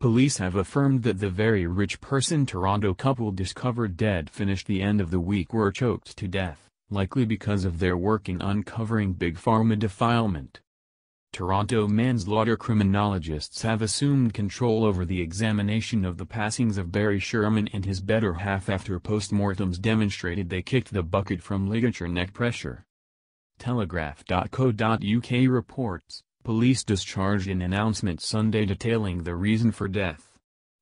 Police have affirmed that the very rich person Toronto couple discovered dead finished the end of the week were choked to death, likely because of their work in uncovering big pharma defilement. Toronto manslaughter criminologists have assumed control over the examination of the passings of Barry Sherman and his better half after postmortems demonstrated they kicked the bucket from ligature neck pressure. Telegraph.co.uk reports, police discharged an announcement Sunday detailing the reason for death.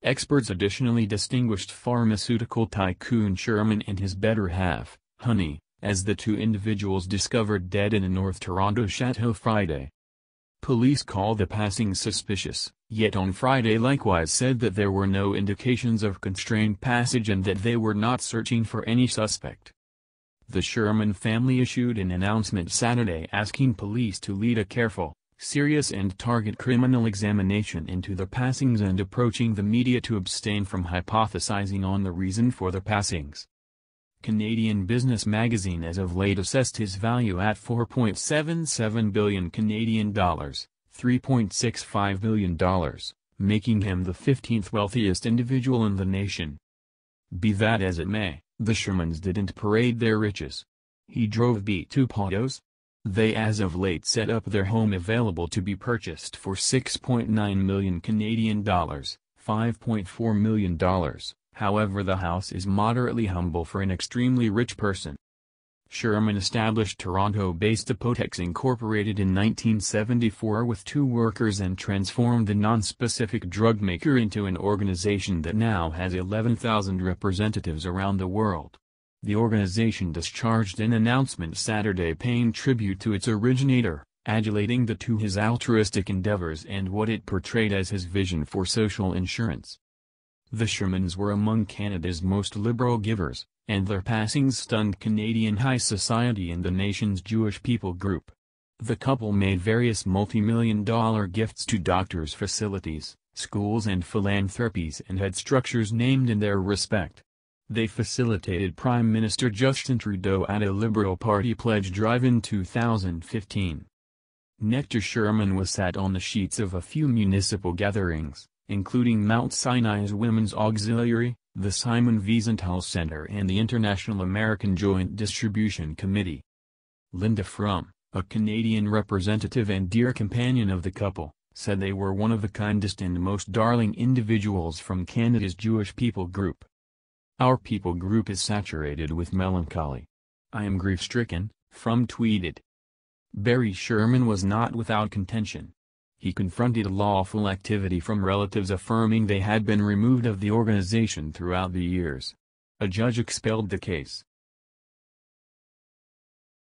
Experts additionally distinguished pharmaceutical tycoon Sherman and his better half, Honey, as the two individuals discovered dead in a North Toronto chateau Friday. Police call the passing suspicious, yet on Friday likewise said that there were no indications of constrained passage and that they were not searching for any suspect. The Sherman family issued an announcement Saturday asking police to lead a careful, serious and target criminal examination into the passings and approaching the media to abstain from hypothesizing on the reason for the passings. Canadian Business Magazine as of late assessed his value at 4.77 billion Canadian dollars, $3.65 billion, making him the 15th wealthiest individual in the nation. Be that as it may, the Shermans didn't parade their riches. He drove B2 Patos. They as of late set up their home available to be purchased for 6.9 million Canadian dollars, $5.4 million however the house is moderately humble for an extremely rich person. Sherman established Toronto-based Apotex Incorporated in 1974 with two workers and transformed the non-specific drug maker into an organization that now has 11,000 representatives around the world. The organization discharged an announcement Saturday paying tribute to its originator, adulating the to his altruistic endeavors and what it portrayed as his vision for social insurance. The Shermans were among Canada's most liberal givers, and their passings stunned Canadian high society and the nation's Jewish people group. The couple made various multi-million dollar gifts to doctors' facilities, schools and philanthropies and had structures named in their respect. They facilitated Prime Minister Justin Trudeau at a Liberal Party pledge drive in 2015. Nectar Sherman was sat on the sheets of a few municipal gatherings, including Mount Sinai's Women's Auxiliary, the Simon Wiesenthal Center and the International American Joint Distribution Committee. Linda Frum, a Canadian representative and dear companion of the couple, said they were one of the kindest and most darling individuals from Canada's Jewish people group. Our people group is saturated with melancholy. I am grief-stricken, Frum tweeted. Barry Sherman was not without contention he confronted lawful activity from relatives affirming they had been removed of the organization throughout the years. A judge expelled the case.